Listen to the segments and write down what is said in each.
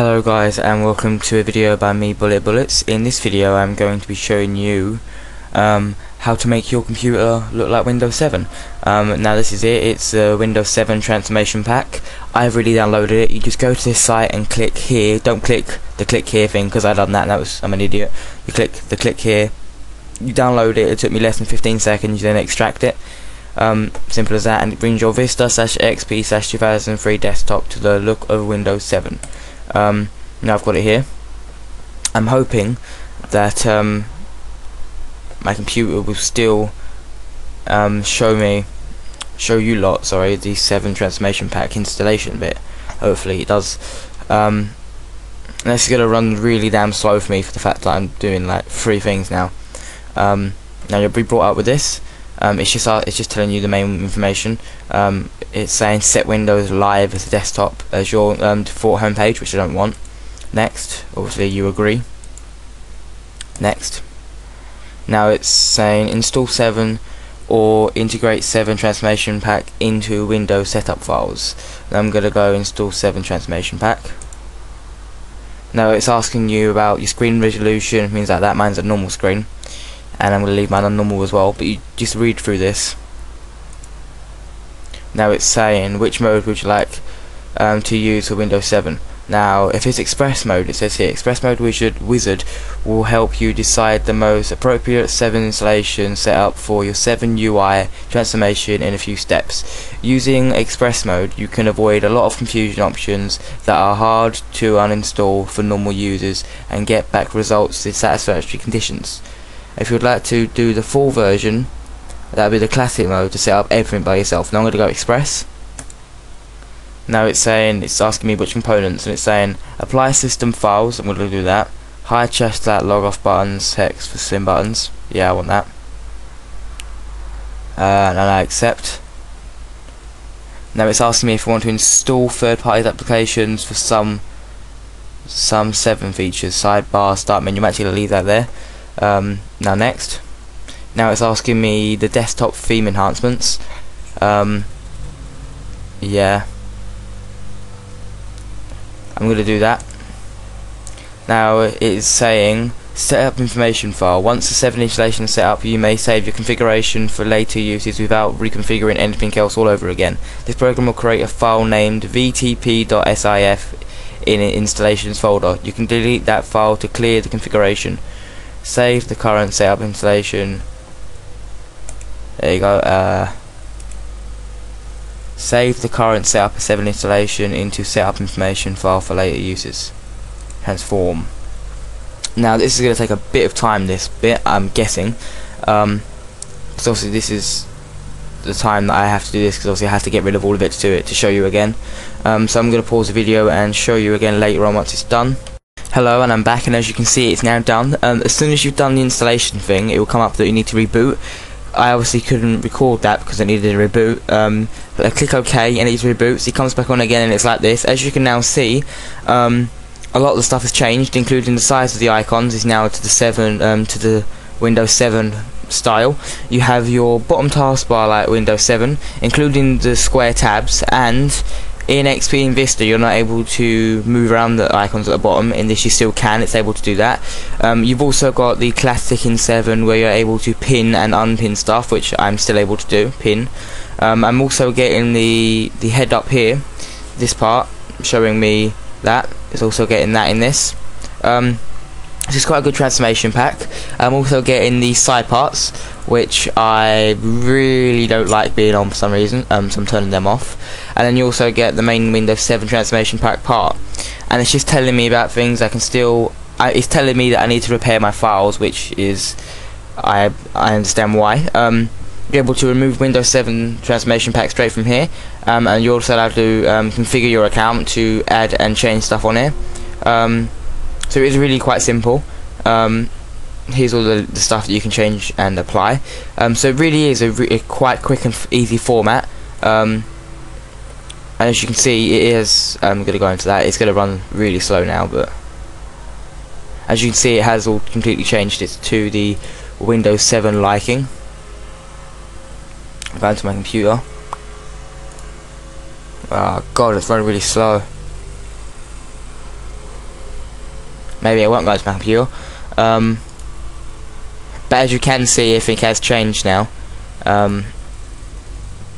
Hello guys and welcome to a video by me Bullet Bullets. In this video I'm going to be showing you um, how to make your computer look like Windows 7. Um, now this is it, it's a Windows 7 transformation pack. I've already downloaded it, you just go to this site and click here, don't click the click here thing because I've done that and that was, I'm an idiot. You click the click here, you download it, it took me less than 15 seconds, you then extract it. Um, simple as that and it brings your Vista slash XP slash 2003 desktop to the look of Windows 7 um, now I've got it here. I'm hoping that um, my computer will still um, show me show you lot sorry the 7 transformation pack installation bit. Hopefully it does. Um, this is going to run really damn slow for me for the fact that I'm doing like three things now. Um, now you'll be brought up with this um, it's just uh, it's just telling you the main information. Um, it's saying set Windows live as a desktop as your um, default homepage, which I don't want. Next, obviously you agree. Next. Now it's saying install 7 or integrate 7 transformation pack into Windows setup files. I'm going to go install 7 transformation pack. Now it's asking you about your screen resolution, things like that. Mine's a normal screen and I'm going to leave mine on normal as well but you just read through this. Now it's saying which mode would you like um, to use for Windows 7 now if it's express mode it says here express mode wizard wizard will help you decide the most appropriate 7 installation setup for your 7 UI transformation in a few steps. Using express mode you can avoid a lot of confusion options that are hard to uninstall for normal users and get back results in satisfactory conditions if you'd like to do the full version that would be the classic mode to set up everything by yourself. Now I'm going to go express. Now it's saying it's asking me which components and it's saying apply system files I'm going to do that. High chest that log off buttons hex for sim buttons. Yeah I want that. Uh, and I accept. Now it's asking me if I want to install third-party applications for some some 7 features. Sidebar start menu I'm actually going to leave that there um, now next. Now it's asking me the desktop theme enhancements. Um, yeah. I'm gonna do that. Now it's saying setup information file. Once the 7 installation is set up you may save your configuration for later uses without reconfiguring anything else all over again. This program will create a file named vtp.sif in installations folder. You can delete that file to clear the configuration save the current setup installation. There you go uh, save the current setup 7 installation into setup information file for later uses. Transform. Now this is going to take a bit of time this bit I'm guessing. Um, because obviously this is the time that I have to do this because obviously I have to get rid of all of it to do it to show you again. Um, so I'm going to pause the video and show you again later on once it's done Hello and I'm back and as you can see it's now done. Um, as soon as you've done the installation thing it will come up that you need to reboot. I obviously couldn't record that because I needed a reboot. Um, but I click OK and it reboots. It comes back on again and it's like this. As you can now see um, a lot of the stuff has changed including the size of the icons is now to the 7 um, to the Windows 7 style. You have your bottom taskbar like Windows 7 including the square tabs and in XP and Vista you're not able to move around the icons at the bottom. In this you still can it's able to do that. Um, you've also got the classic in 7 where you're able to pin and unpin stuff which I'm still able to do pin. Um, I'm also getting the the head up here this part showing me that. It's also getting that in this. Um, this is quite a good transformation pack. I'm also getting the side parts, which I really don't like being on for some reason, um, so I'm turning them off. And then you also get the main Windows 7 transformation pack part. And it's just telling me about things I can still... I, it's telling me that I need to repair my files, which is... I, I understand why. Um, you're able to remove Windows 7 transformation pack straight from here. Um, and you're also allowed to um, configure your account to add and change stuff on here. Um, so it's really quite simple. Um, here's all the, the, stuff that you can change and apply. Um, so it really is a, re a, quite quick and easy format. Um, and as you can see, it is. I'm going to go into that. It's going to run really slow now, but as you can see, it has all completely changed it to the Windows 7 liking. Back to my computer. Oh god, it's running really slow. maybe I won't go to my computer. Um, but as you can see, everything has changed now um,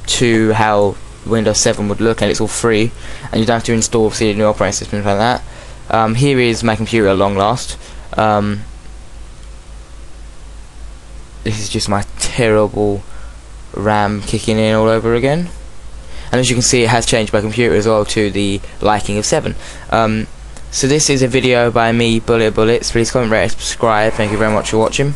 to how Windows 7 would look, and it's all free, and you don't have to install the new operating system like that. Um, here is my computer at long last. Um, this is just my terrible RAM kicking in all over again. And as you can see, it has changed my computer as well to the liking of 7. Um, so this is a video by me, Bullet Bullets. Please comment, rate, subscribe. Thank you very much for watching.